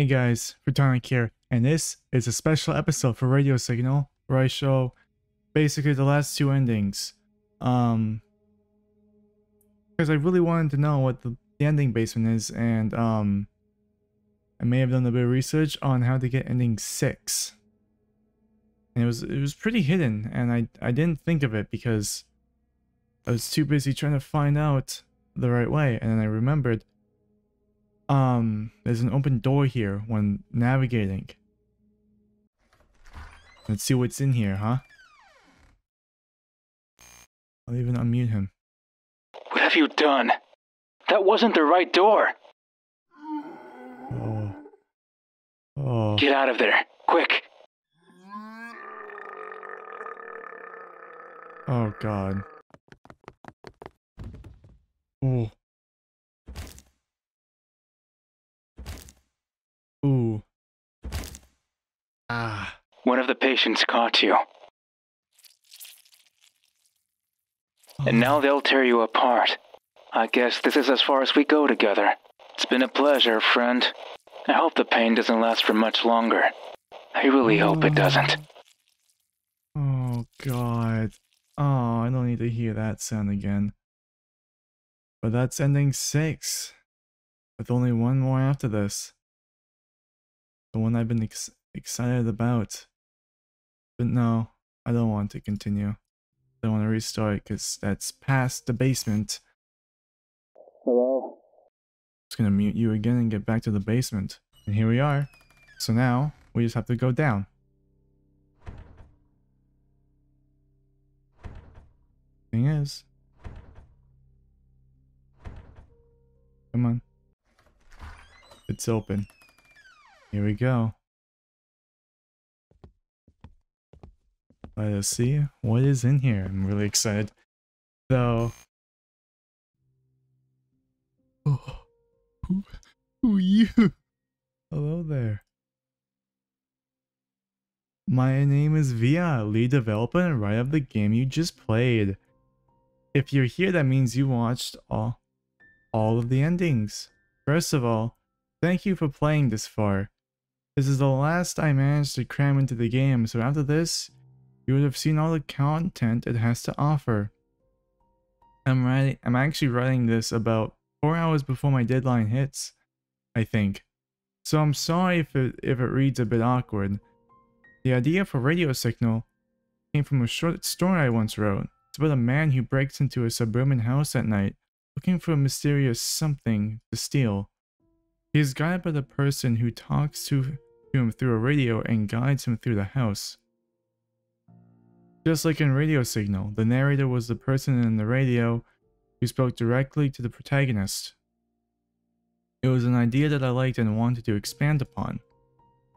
Hey guys, Photonic here, and this is a special episode for Radio Signal where I show basically the last two endings. Um, because I really wanted to know what the, the ending basement is, and um, I may have done a bit of research on how to get ending six. And it was it was pretty hidden, and I I didn't think of it because I was too busy trying to find out the right way, and then I remembered um, there's an open door here when navigating. Let's see what's in here, huh? I'll even unmute him. What have you done? That wasn't the right door. Oh. Oh. Get out of there, quick. Oh god. Oh. One of the patients caught you, and now they'll tear you apart. I guess this is as far as we go together. It's been a pleasure, friend. I hope the pain doesn't last for much longer. I really hope it doesn't. Oh god. Oh, I don't need to hear that sound again. But that's ending six. With only one more after this. The one I've been ex excited about. But no, I don't want to continue. I don't want to restart because that's past the basement. Hello? Just gonna mute you again and get back to the basement. And here we are. So now, we just have to go down. Thing is... Come on. It's open. Here we go. Let us see what is in here. I'm really excited. So... Oh, who, who are you? Hello there. My name is Via, lead developer and writer of the game you just played. If you're here, that means you watched all, all of the endings. First of all, thank you for playing this far. This is the last I managed to cram into the game, so after this, you would have seen all the content it has to offer. I'm writing, I'm actually writing this about four hours before my deadline hits, I think. So I'm sorry if it, if it reads a bit awkward. The idea for Radio Signal came from a short story I once wrote. It's about a man who breaks into a suburban house at night, looking for a mysterious something to steal. He is guided by the person who talks to, to him through a radio and guides him through the house. Just like in Radio Signal, the narrator was the person in the radio who spoke directly to the protagonist. It was an idea that I liked and wanted to expand upon.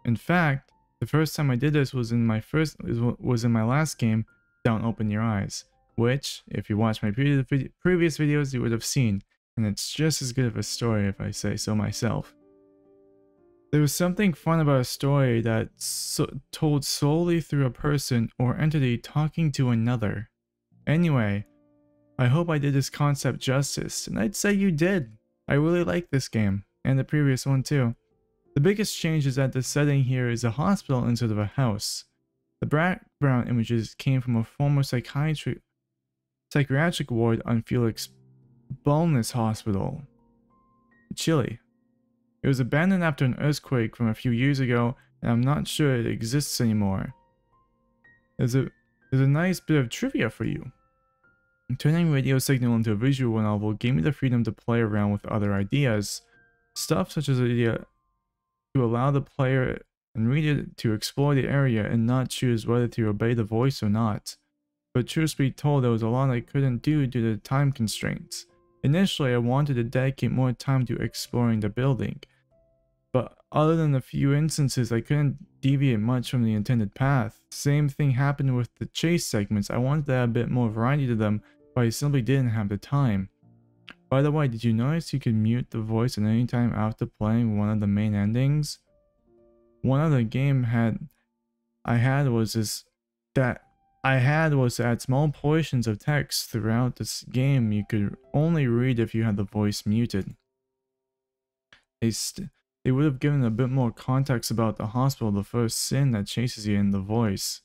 In fact, the first time I did this was in my first was in my last game, Don't Open Your Eyes, which, if you watched my previous videos, you would have seen, and it's just as good of a story if I say so myself. There was something fun about a story that so told solely through a person or entity talking to another. Anyway, I hope I did this concept justice, and I'd say you did. I really like this game, and the previous one too. The biggest change is that the setting here is a hospital instead of a house. The background images came from a former psychiatric, psychiatric ward on Felix Bulnes Hospital, Chile. It was abandoned after an earthquake from a few years ago, and I'm not sure it exists anymore. There's a, there's a nice bit of trivia for you. Turning Radio Signal into a visual novel gave me the freedom to play around with other ideas. Stuff such as the idea to allow the player and reader to explore the area and not choose whether to obey the voice or not. But truth be told, there was a lot I couldn't do due to time constraints. Initially, I wanted to dedicate more time to exploring the building, but other than a few instances, I couldn't deviate much from the intended path. Same thing happened with the chase segments, I wanted to add a bit more variety to them, but I simply didn't have the time. By the way, did you notice you could mute the voice at any time after playing one of the main endings? One other game had I had was this that I had was that small portions of text throughout this game you could only read if you had the voice muted. St they would have given a bit more context about the hospital, the first sin that chases you in the voice.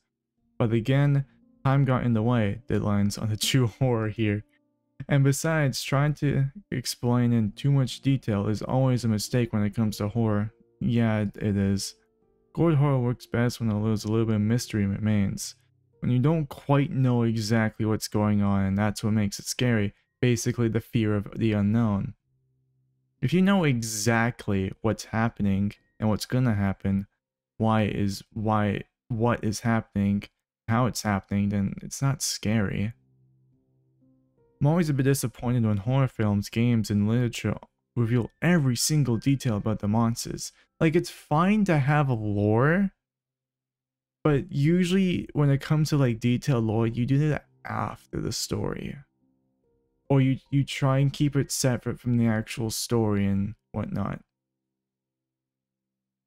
But again, time got in the way, deadlines on the true horror here. And besides, trying to explain in too much detail is always a mistake when it comes to horror. Yeah, it, it is. Gory horror works best when there's a little bit of mystery remains. When you don't quite know exactly what's going on and that's what makes it scary, basically the fear of the unknown. If you know exactly what's happening and what's gonna happen, why is why what is happening, how it's happening, then it's not scary. I'm always a bit disappointed when horror films, games, and literature reveal every single detail about the monsters. Like, it's fine to have a lore, but usually when it comes to like detailed lore, you do that after the story. Or you, you try and keep it separate from the actual story and whatnot.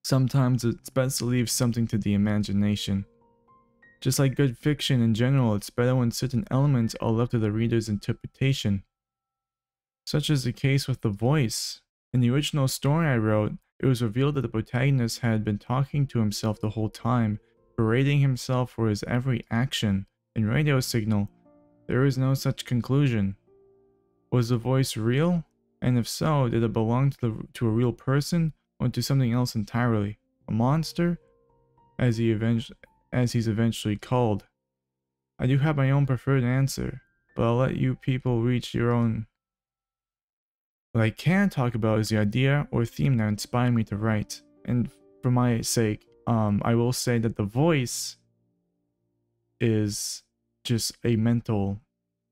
Sometimes it's best to leave something to the imagination. Just like good fiction in general, it's better when certain elements are left to the reader's interpretation. Such is the case with The Voice. In the original story I wrote, it was revealed that the protagonist had been talking to himself the whole time, berating himself for his every action. In Radio Signal, there is no such conclusion. Was the voice real? And if so, did it belong to, the, to a real person or to something else entirely? A monster? As he as he's eventually called. I do have my own preferred answer, but I'll let you people reach your own. What I can talk about is the idea or theme that inspired me to write, and for my sake, um, I will say that the voice is just a mental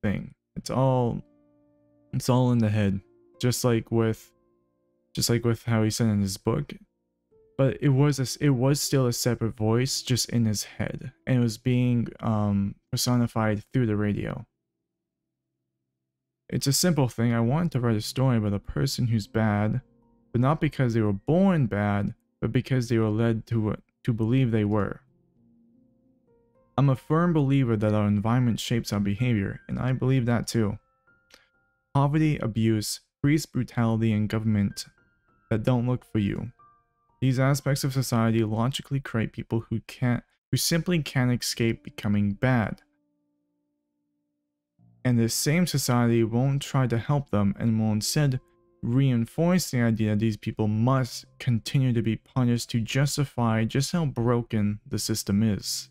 thing. It's all, it's all in the head, just like with, just like with how he said in his book. But it was a, it was still a separate voice just in his head and it was being um, personified through the radio. It's a simple thing. I wanted to write a story about a person who's bad but not because they were born bad but because they were led to to believe they were. I'm a firm believer that our environment shapes our behavior and i believe that too. Poverty abuse police brutality and government that don't look for you. These aspects of society logically create people who can't who simply can't escape becoming bad. And this same society won't try to help them and will instead reinforce the idea that these people must continue to be punished to justify just how broken the system is.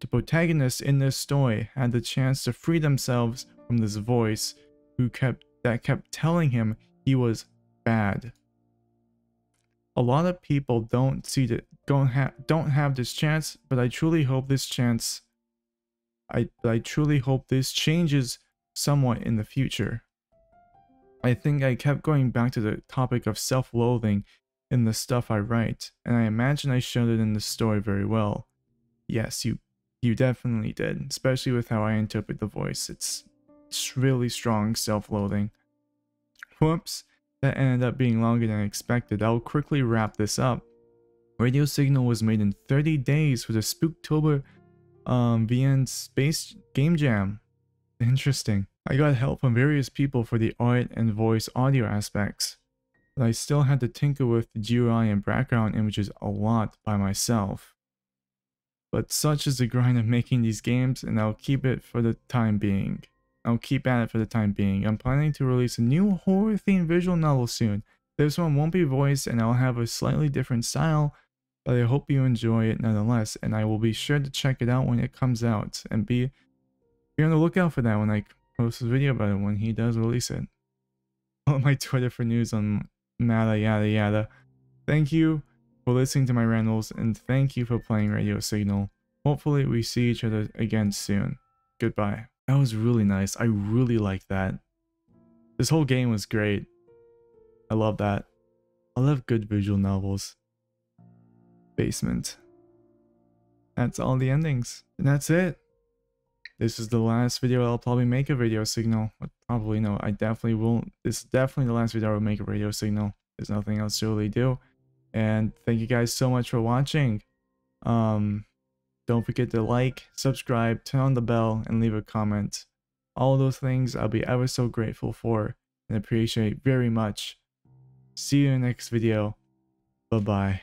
The protagonists in this story had the chance to free themselves from this voice who kept that kept telling him he was bad a lot of people don't see that don't have don't have this chance but i truly hope this chance i i truly hope this changes somewhat in the future i think i kept going back to the topic of self-loathing in the stuff i write and i imagine i showed it in the story very well yes you you definitely did especially with how i interpret the voice it's, it's really strong self-loathing whoops that ended up being longer than I expected. I'll quickly wrap this up. Radio Signal was made in 30 days for the Spooktober um, VN Space Game Jam. Interesting. I got help from various people for the art and voice audio aspects, but I still had to tinker with the GUI and background images a lot by myself. But such is the grind of making these games, and I'll keep it for the time being. I'll keep at it for the time being. I'm planning to release a new horror themed visual novel soon. This one won't be voiced and I'll have a slightly different style, but I hope you enjoy it nonetheless, and I will be sure to check it out when it comes out and be, be on the lookout for that when I post a video about it when he does release it. Follow my Twitter for news on Mada Yada Yada. Thank you for listening to my randles and thank you for playing Radio Signal. Hopefully we see each other again soon. Goodbye. That was really nice. I really like that. This whole game was great. I love that. I love good visual novels. Basement. That's all the endings. And that's it. This is the last video I'll probably make a video signal. But Probably no, I definitely won't. This is definitely the last video I'll make a radio signal. There's nothing else to really do. And thank you guys so much for watching. Um, don't forget to like, subscribe, turn on the bell, and leave a comment. All those things I'll be ever so grateful for and appreciate very much. See you in the next video. Bye bye.